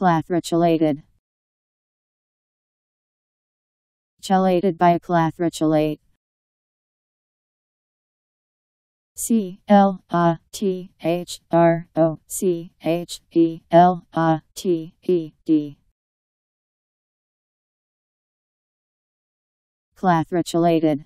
Clathrochelated. Chelated by a clathrochelate. C L A T H R O C H E L A T E D. Clathrochelated.